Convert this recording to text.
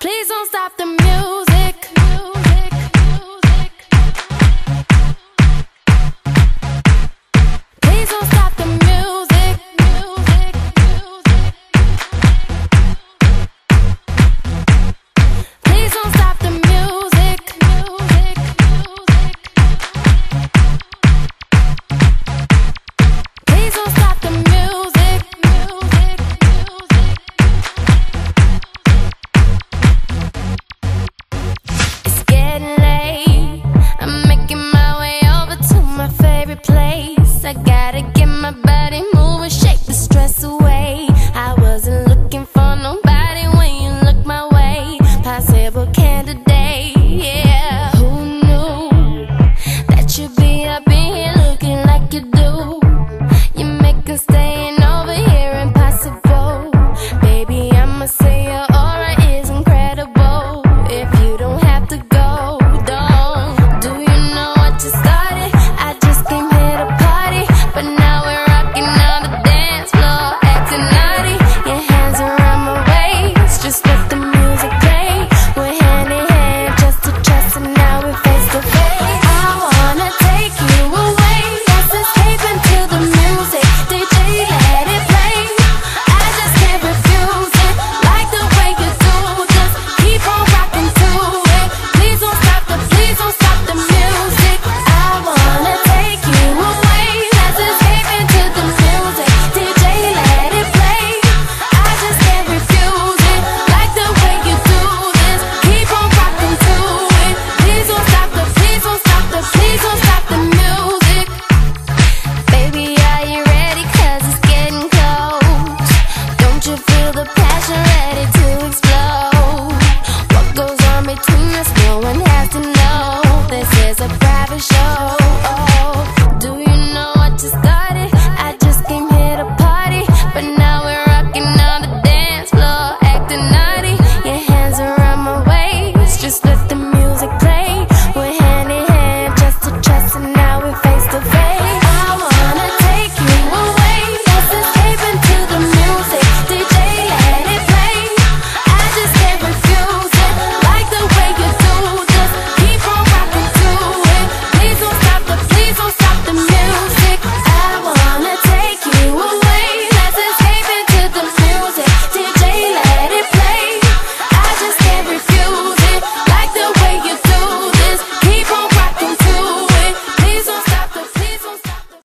Please don't stop I gotta get my body moving, shake the stress away. I wasn't looking for nobody when you looked my way. Possible candidate, yeah. Who knew that you'd be up in here looking like you do? You make us stay.